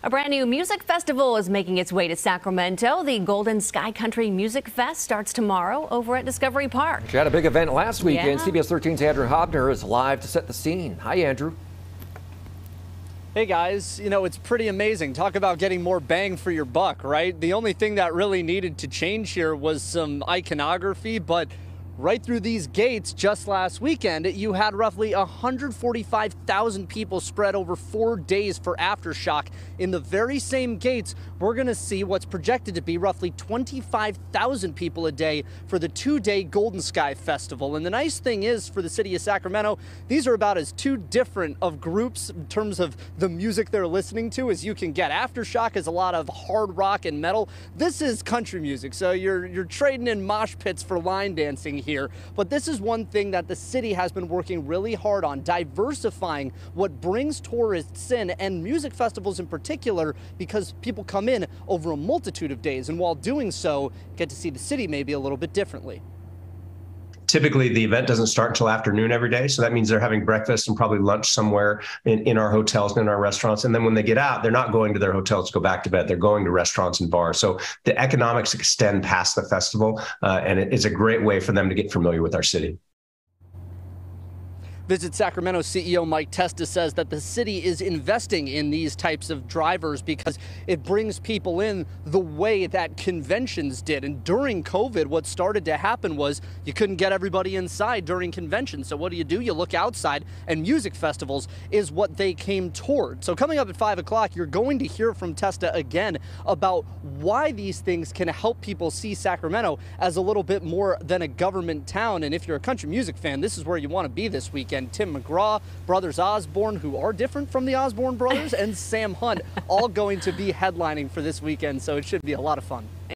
A brand new music festival is making its way to Sacramento. The Golden Sky Country Music Fest starts tomorrow over at Discovery Park. She had a big event last weekend. Yeah. CBS 13's Andrew Haubner is live to set the scene. Hi, Andrew. Hey guys, you know, it's pretty amazing. Talk about getting more bang for your buck, right? The only thing that really needed to change here was some iconography, but right through these gates just last weekend, you had roughly 145,000 people spread over four days for Aftershock. In the very same gates, we're going to see what's projected to be roughly 25,000 people a day for the two day Golden Sky Festival. And the nice thing is for the city of Sacramento, these are about as two different of groups in terms of the music they're listening to as you can get. Aftershock is a lot of hard rock and metal. This is country music, so you're, you're trading in mosh pits for line dancing here. But this is one thing that the city has been working really hard on, diversifying what brings tourists in and music festivals in particular, because people come in over a multitude of days. And while doing so, get to see the city maybe a little bit differently. Typically, the event doesn't start until afternoon every day. So that means they're having breakfast and probably lunch somewhere in, in our hotels and in our restaurants. And then when they get out, they're not going to their hotels to go back to bed. They're going to restaurants and bars. So the economics extend past the festival. Uh, and it is a great way for them to get familiar with our city. Visit Sacramento CEO Mike Testa says that the city is investing in these types of drivers because it brings people in the way that conventions did. And during COVID, what started to happen was you couldn't get everybody inside during conventions. So what do you do? You look outside, and music festivals is what they came toward. So coming up at 5 o'clock, you're going to hear from Testa again about why these things can help people see Sacramento as a little bit more than a government town. And if you're a country music fan, this is where you want to be this weekend and Tim McGraw, brothers Osborne, who are different from the Osborne brothers, and Sam Hunt, all going to be headlining for this weekend. So it should be a lot of fun.